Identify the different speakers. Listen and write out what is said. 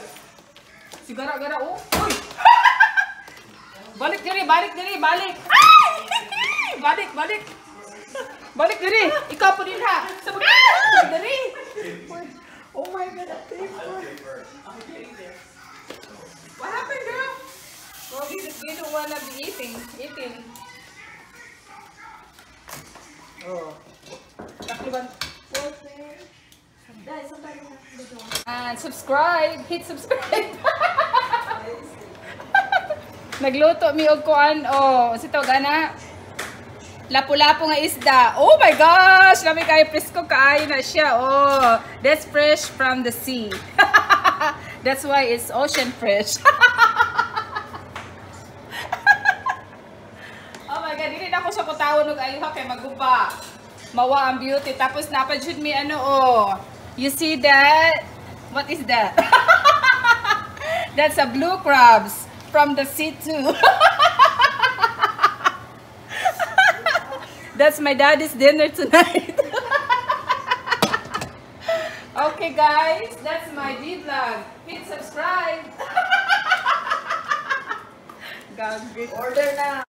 Speaker 1: Ako? Sigara-gara, oh. Uy! balik diri, balik diri, balik. Balik, balik. Balik diri. Ikaw po din ha. Sa mga... Diri. Oh my God, that paper. What happened, girl?
Speaker 2: Well, we, we don't wanna be eating. Eating.
Speaker 1: Oh. Takliban.
Speaker 2: And subscribe. Hit subscribe. Nagluto mi og kuan oh, si to gana. Lapu-lapu nga isda. Oh my gosh, lami kay presko kaayo na siya. Oh, that's fresh from the sea. that's why it's ocean fresh. oh my god, dili na ako siya kutawon og ayuha kay maguba. Mawa ang beauty tapos napajud mi ano oh. You see that? What is that? That's a blue crabs from the sea too. That's my daddy's dinner tonight. okay guys, that's my vlog. Hit subscribe. God,
Speaker 1: Order na.